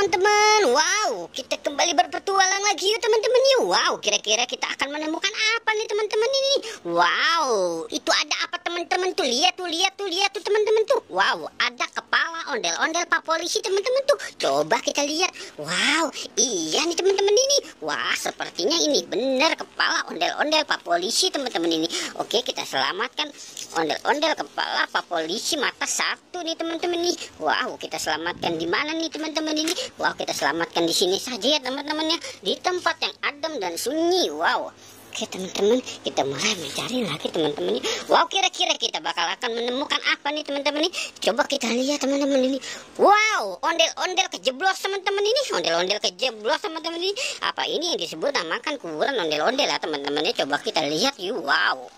teman-teman. Wow kita kembali berpetualang lagi yuk teman-teman yuk. Wow kira-kira kita akan menemukan apa nih teman-teman ini? Wow itu ada apa teman-teman? Tuh Lihat tuh lihat tuh lihat tuh teman-teman tuh. Wow ada kepala ondel-ondel pak polisi teman-teman tuh. Coba kita lihat. Wow iya nih teman-teman ini. Wah sepertinya ini benar kepala ondel-ondel pak polisi teman-teman ini. Oke kita selamatkan ondel-ondel kepala pak polisi mata satu nih teman-teman nih. Wow kita selamatkan di mana nih teman teman-teman ini? Wow kita selamatkan di sini saja ya teman-teman ya. Di tempat yang adem dan sunyi. Wow Oke teman-teman kita mulai mencari lagi teman-teman ini. Wow kira-kira kita bakal akan menemukan apa nih teman-teman ini? Coba kita lihat teman-teman ini. Wow ondel-ondel kejeblos teman-teman ini. Ondel-ondel kejeblos teman-teman ini. Apa ini yang disebut namakan kuburan ondel-ondel ya teman-teman ya Coba kita lihat yuk wow.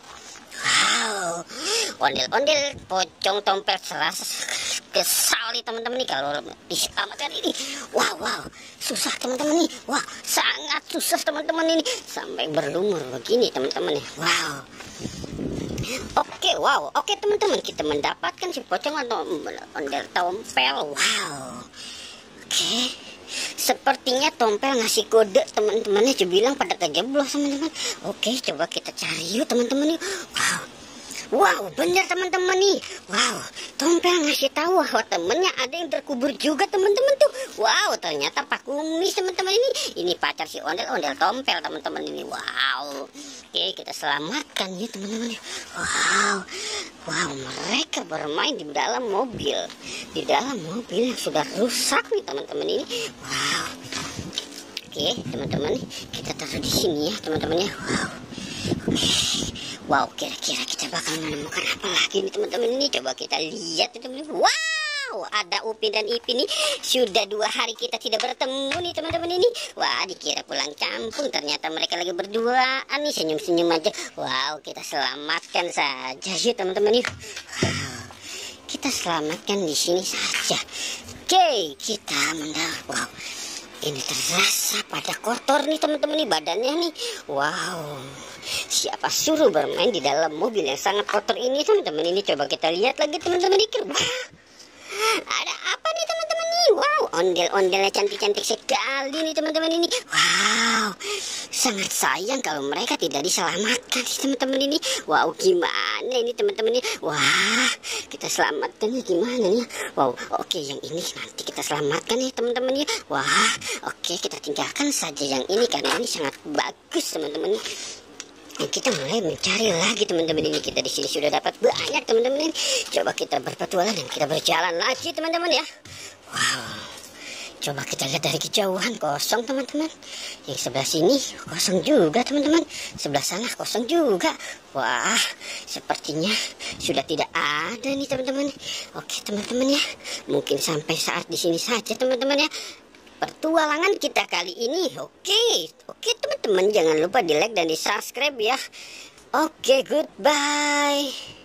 Wow ondel-ondel pocong tompel serasa kesal nih teman-teman nih kalau diselamatkan ini. Wow wow. Susah teman-teman nih. Wah sangat susah teman-teman ini. Sampai berlumur begini teman-teman nih. Wow. Oke wow. Oke teman-teman kita mendapatkan si pocong atau ondel tompel. Wow. Oke. Sepertinya Tompel ngasih kode teman-temannya bilang pada kejeblos teman-teman. Oke, coba kita cari yuk teman-teman yuk. Wow, Wow, benar teman-teman nih. Wow, Tompel ngasih tahu bahwa temennya ada yang terkubur juga teman-teman tuh. Wow, ternyata Pak Kumis teman-teman ini. Ini pacar si ondel-ondel Tompel teman-teman ini. Wow. Oke, kita selamatkan ya teman-teman. Wow. Wow, mereka bermain di dalam mobil. Di dalam mobil yang sudah rusak nih teman-teman ini. Wow. Oke, teman-teman kita taruh di sini ya, teman-teman ya. Wow. Oke. Wow, kira-kira kita bakal menemukan apa lagi nih teman-teman ini? Coba kita lihat teman-teman. Wow, ada Upin dan Ipin nih. Sudah dua hari kita tidak bertemu nih teman-teman ini. Wah, dikira pulang kampung. Ternyata mereka lagi berduaan nih senyum-senyum aja. Wow, kita selamatkan saja yuk teman-teman yuk. Wow, kita selamatkan di sini saja. Oke, kita mendapat. Wow, ini terasa pada kotor nih teman-teman nih badannya nih wow siapa suruh bermain di dalam mobil yang sangat kotor ini? Teman-teman ini coba kita lihat lagi teman-teman dikir wah ada apa nih teman-teman nih wow ondel-ondelnya cantik-cantik sekali nih teman-teman ini. Wow sangat sayang kalau mereka tidak diselamatkan sih teman-teman ini. Wow gimana ini teman-teman ini? Wah kita selamatkan ya gimana nih? Wow oke yang ini nanti kita selamatkan ya teman-teman ya. Wah oke kita tinggalkan saja yang ini karena ini sangat bagus teman-teman dan kita mulai mencari lagi teman-teman ini. Kita di sini sudah dapat banyak teman-teman ini. Coba kita berpetualang dan kita berjalan lagi teman-teman ya. Wow. Coba kita lihat dari kejauhan. Kosong teman-teman. Yang sebelah sini kosong juga teman-teman. Sebelah sana kosong juga. Wah sepertinya sudah tidak ada nih teman-teman. Oke teman-teman ya. Mungkin sampai saat di sini saja teman-teman ya pertualangan kita kali ini. Oke, oke teman-teman jangan lupa di like dan di subscribe ya. Oke, goodbye.